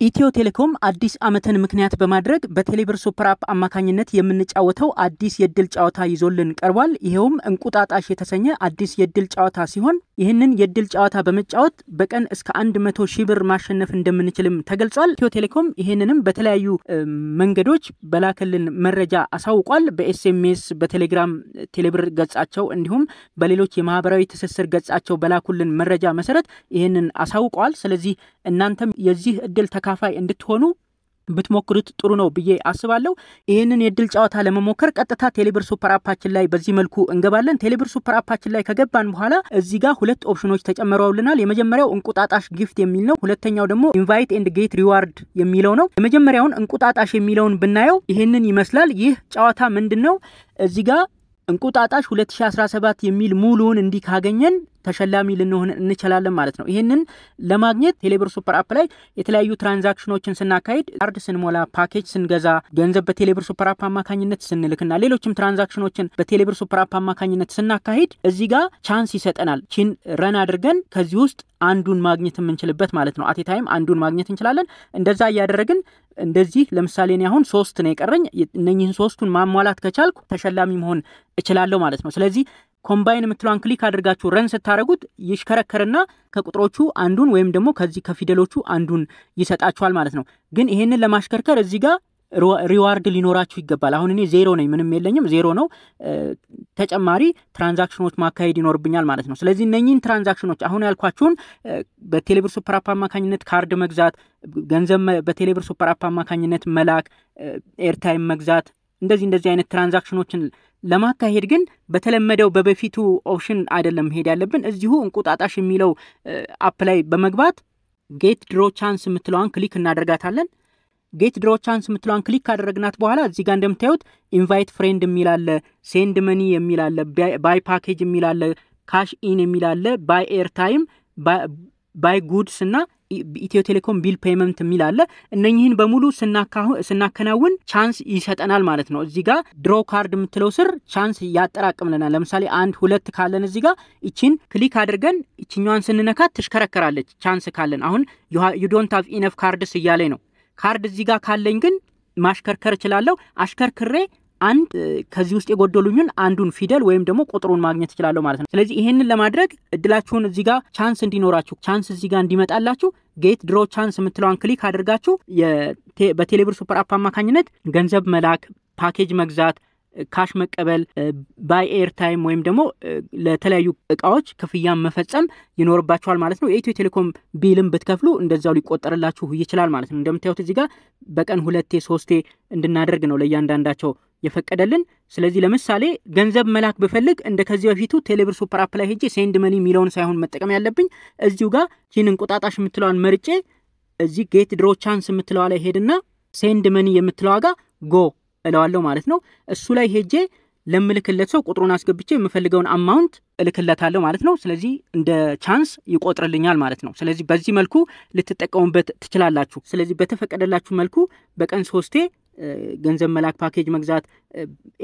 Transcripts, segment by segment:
ኢትዮ ቴሌኮም አዲስ ዓመትን ምክንያት በማድረግ በቴሌብር super app አማካኝነት የምንጫወተው አዲስ የእድል ጨዋታ ይዞልን ቀርቧል። ይኸውም እንቁጣጣሽ የተሰኘ አዲስ የእድል ጨዋታ ሲሆን ይህንን የእድል ጨዋታ በመጫወት በቀን እስከ አንድ መቶ ሺህ ብር ማሸነፍ እንደምንችልም ተገልጿል። ኢትዮ ቴሌኮም ይህንንም በተለያዩ መንገዶች በላከልን መረጃ አሳውቋል። በ SMS በቴሌግራም ቴሌብር ገጻቸው እንዲሁም በሌሎች የማህበራዊ ትስስር ገጻቸው በላኩልን መረጃ መሰረት ይህንን አሳውቀዋል። ስለዚህ እናንተም የዚህ እድል ተካፋይ እንድትሆኑ ብትሞክሩት ጥሩ ነው ብዬ አስባለሁ። ይህንን የእድል ጨዋታ ለመሞከር ቀጥታ ቴሌብር super app ኣችን ላይ በዚህ መልኩ እንገባለን። ቴሌብር super app ኣችን ላይ ከገባን በኋላ እዚህ ጋር ሁለት ኦፕሽኖች ተጨምረውልናል። የመጀመሪያው እንቁጣጣሽ gift የሚል ነው። ሁለተኛው ደግሞ invite and get reward የሚለው ነው። የመጀመሪያውን እንቁጣጣሽ የሚለውን ብናየው ይህንን ይመስላል። ይህ ጨዋታ ምንድን ነው? እዚህ ጋር እንቁጣጣሽ 2017 የሚል ሙሉውን እንዲህ ካገኘን ተሸላሚ ልንሆን እንችላለን ማለት ነው። ይህንን ለማግኘት ቴሌብር super app ላይ የተለያዩ transaction ኦችን ስናካሂድ ካርድ ስንሞላ፣ ፓኬጅ ስንገዛ፣ ገንዘብ በቴሌብር super app አማካኝነት ስንልክና ሌሎችም transaction ኦችን በቴሌብር super app አማካኝነት ስናካሂድ እዚህ ጋር chance ይሰጠናል። ይቺን run አድርገን ከዚህ ውስጥ አንዱን ማግኘት የምንችልበት ማለት ነው። at a time አንዱን ማግኘት እንችላለን። እንደዛ እያደረግን እንደዚህ ለምሳሌ እኔ አሁን ሶስት ነው የቀረኝ። እነኝህን ሶስቱን ማሟላት ከቻልኩ ተሸላሚ መሆን እችላለሁ ማለት ነው። ስለዚህ combine የምትለዋን click አድርጋችሁ run ስታደረጉት ይሽከረከርና ከቁጥሮቹ አንዱን ወይም ደግሞ ከዚህ ከፊደሎቹ አንዱን ይሰጣችኋል ማለት ነው። ግን ይሄንን ለማሽከርከር እዚህ ጋር reward ሊኖራችሁ ይገባል። አሁን እኔ ዜሮ ነኝ፣ ምንም የለኝም፣ ዜሮ ነው። ተጨማሪ transaction ኦች ማካሄድ ይኖርብኛል ማለት ነው። ስለዚህ እነኚህን ትራንዛክሽኖች አሁን ያልኳችሁን በቴሌብር super app አማካኝነት ካርድ መግዛት፣ ገንዘብ በቴሌብር super app አማካኝነት መላክ፣ airtime መግዛት እንደዚህ እንደዚህ አይነት transaction ኦችን ለማካሄድ ግን በተለመደው በበፊቱ option አይደለም መሄድ ያለብን። እዚሁ እንቁጣጣሽ የሚለው app ላይ በመግባት get draw chance የምትለዋን click እናደርጋታለን። get draw chance የምትለዋን click ካደረግናት በኋላ እዚህ ጋር እንደምታዩት invite friend የሚላለ፣ send money የሚላለ፣ buy package የሚላለ፣ cash in የሚላለ፣ buy airtime፣ buy goods እና ኢትዮ ቴሌኮም bill payment የሚል አለ። እነኝህን በሙሉ ስናከናውን chance ይሰጠናል ማለት ነው። እዚህ ጋር draw card የምትለው ስር chance ያጠራቅምልናል። ለምሳሌ አንድ ሁለት ካለን እዚህ ጋር ይቺን click አድርገን ይችኛዋን ስንነካት ትሽከረከራለች። chance ካለን አሁን you don't have enough cards እያለኝ ነው። ካርድ እዚህ ጋር ካለኝ ግን ማሽከርከር እችላለሁ። አሽከርክሬ አንድ ከዚህ ውስጥ የጎደሉኝን አንዱን ፊደል ወይም ደግሞ ቁጥሩን ማግኘት እችላለሁ ማለት ነው። ስለዚህ ይሄንን ለማድረግ እድላችሁን እዚህ ጋር chance እንዲኖራችሁ chance እዚህ ጋር እንዲመጣላችሁ get draw chance የምትለዋን click አድርጋችሁ በቴሌብር super app አማካኝነት ገንዘብ መላክ፣ ፓኬጅ መግዛት cash መቀበል buy airtime ወይም ደግሞ ለተለያዩ እቃዎች ክፍያን መፈጸም ይኖርባችኋል ማለት ነው። የኢትዮ ቴሌኮም bill ም ብትከፍሉ እንደዛው ሊቆጠርላችሁ ይችላል ማለት ነው። እንደምታዩት እዚህ ጋር በቀን ሁለቴ ሶስቴ እንድናደርግ ነው ለእያንዳንዳቸው የፈቀደልን። ስለዚህ ለምሳሌ ገንዘብ መላክ ብፈልግ እንደ ከዚህ በፊቱ ቴሌብር super app ላይ ሄጄ send money የሚለውን ሳይሆን መጠቀም ያለብኝ እዚሁ ጋር ይህን እንቁጣጣሽ የምትለዋን መርጬ እዚህ get draw chance የምትለዋ ላይ ሄድና send money የምትለዋ ጋር go እለዋለሁ ማለት ነው። እሱ ላይ ሄጄ ለምልክለት ሰው ቁጥሩን አስገብቼ የምፈልገውን amount እልክለታለሁ ማለት ነው። ስለዚህ እንደ chance ይቆጥርልኛል ማለት ነው። ስለዚህ በዚህ መልኩ ልትጠቀሙበት ትችላላችሁ። ስለዚህ በተፈቀደላችሁ መልኩ በቀን ሶስቴ ገንዘብ መላክ፣ ፓኬጅ መግዛት፣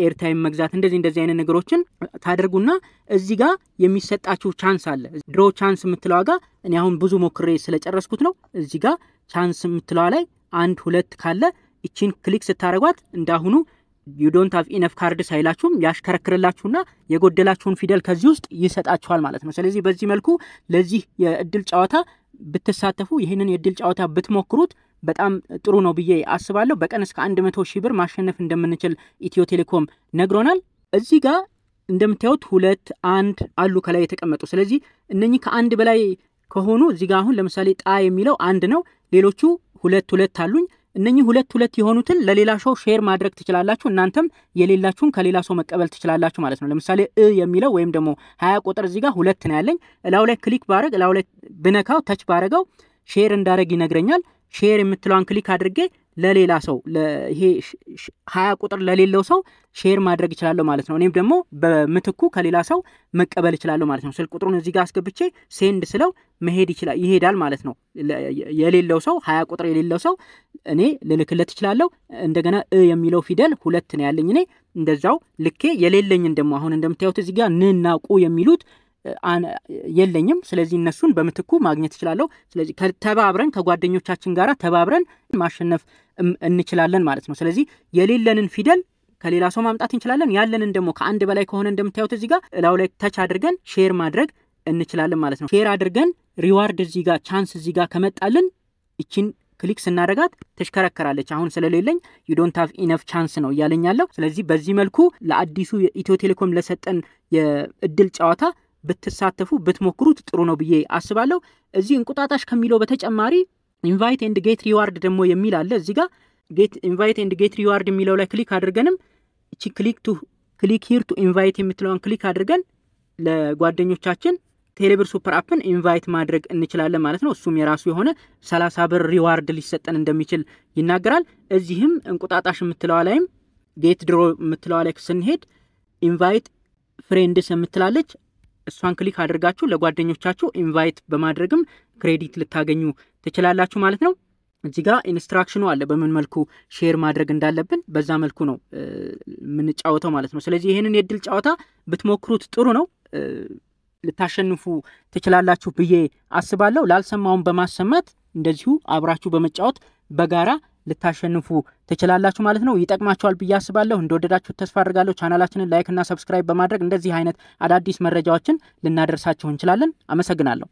airtime መግዛት እንደዚህ እንደዚህ አይነት ነገሮችን ታደርጉና እዚህ ጋር የሚሰጣችሁ chance አለ። draw chance የምትለዋ ጋር እኔ አሁን ብዙ ሞክሬ ስለጨረስኩት ነው። እዚህ ጋር chance የምትለዋ ላይ አንድ ሁለት ካለ ይቺን click ስታደርጓት እንዳሁኑ you don't have enough cards አይላችሁም። ያሽከረክርላችሁና የጎደላችሁን ፊደል ከዚህ ውስጥ ይሰጣችኋል ማለት ነው። ስለዚህ በዚህ መልኩ ለዚህ የእድል ጨዋታ ብትሳተፉ፣ ይህንን የእድል ጨዋታ ብትሞክሩት በጣም ጥሩ ነው ብዬ አስባለሁ። በቀን እስከ አንድ መቶ ሺህ ብር ማሸነፍ እንደምንችል ኢትዮ ቴሌኮም ነግሮናል። እዚህ ጋር እንደምታዩት ሁለት አንድ አሉ ከላይ የተቀመጡ። ስለዚህ እነኚህ ከአንድ በላይ ከሆኑ እዚህ ጋር አሁን ለምሳሌ ጣ የሚለው አንድ ነው። ሌሎቹ ሁለት ሁለት አሉኝ። እነኚህ ሁለት ሁለት የሆኑትን ለሌላ ሰው share ማድረግ ትችላላችሁ። እናንተም የሌላችሁን ከሌላ ሰው መቀበል ትችላላችሁ ማለት ነው። ለምሳሌ እ የሚለው ወይም ደግሞ ሀያ ቁጥር እዚህ ጋር ሁለት ነው ያለኝ። እላው ላይ click ባረግ እላው ላይ ብነካው touch ባረገው share እንዳረግ ይነግረኛል። share የምትለዋን click አድርጌ ለሌላ ሰው ይሄ ሀያ ቁጥር ለሌለው ሰው share ማድረግ እችላለሁ ማለት ነው። እኔም ደግሞ በምትኩ ከሌላ ሰው መቀበል እችላለሁ ማለት ነው። ስልክ ቁጥሩን እዚህ ጋር አስገብቼ send ስለው መሄድ ይችላል ይሄዳል ማለት ነው። የሌለው ሰው ሀያ ቁጥር የሌለው ሰው እኔ ልልክለት እችላለሁ። እንደገና እ የሚለው ፊደል ሁለት ነው ያለኝ እኔ እንደዛው ልኬ የሌለኝን ደግሞ አሁን እንደምታዩት እዚህ ጋር ንና ቁ የሚሉት የለኝም። ስለዚህ እነሱን በምትኩ ማግኘት እችላለሁ። ስለዚህ ተባብረን ከጓደኞቻችን ጋር ተባብረን ማሸነፍ እንችላለን ማለት ነው። ስለዚህ የሌለንን ፊደል ከሌላ ሰው ማምጣት እንችላለን። ያለንን ደግሞ ከአንድ በላይ ከሆነ እንደምታዩት እዚህ ጋር እላው ላይ touch አድርገን share ማድረግ እንችላለን ማለት ነው። share አድርገን reward እዚህ ጋር chance እዚህ ጋር ከመጣልን ይቺን click ስናደርጋት ትሽከረከራለች። አሁን ስለሌለኝ you don't have enough chance ነው እያለኝ ያለው። ስለዚህ በዚህ መልኩ ለአዲሱ ኢትዮ ቴሌኮም ለሰጠን የእድል ጨዋታ ብትሳተፉ ብትሞክሩት ጥሩ ነው ብዬ አስባለሁ። እዚህ እንቁጣጣሽ ከሚለው በተጨማሪ invite and get reward ደግሞ የሚል አለ እዚህ ጋር invite and get reward የሚለው ላይ click አድርገንም እቺ click to click here to invite የምትለውን click አድርገን ለጓደኞቻችን ቴሌብር super app ን invite ማድረግ እንችላለን ማለት ነው። እሱም የራሱ የሆነ ሰላሳ ብር reward ሊሰጠን እንደሚችል ይናገራል። እዚህም እንቁጣጣሽ የምትለዋ ላይም get draw የምትለዋ ላይ ስንሄድ invite friends የምትላለች እሷን click አድርጋችሁ ለጓደኞቻችሁ invite በማድረግም credit ልታገኙ ትችላላችሁ ማለት ነው። እዚህ ጋር instruction ኑ አለ በምን መልኩ share ማድረግ እንዳለብን በዛ መልኩ ነው የምንጫወተው ማለት ነው። ስለዚህ ይህንን የእድል ጨዋታ ብትሞክሩት ጥሩ ነው። ልታሸንፉ ትችላላችሁ ብዬ አስባለሁ። ላልሰማውን በማሰማት እንደዚሁ አብራችሁ በመጫወት በጋራ ልታሸንፉ ትችላላችሁ ማለት ነው። ይጠቅማችኋል ብዬ አስባለሁ። እንደወደዳችሁ ተስፋ አድርጋለሁ። ቻናላችንን like ና subscribe በማድረግ እንደዚህ አይነት አዳዲስ መረጃዎችን ልናደርሳችሁ እንችላለን። አመሰግናለሁ።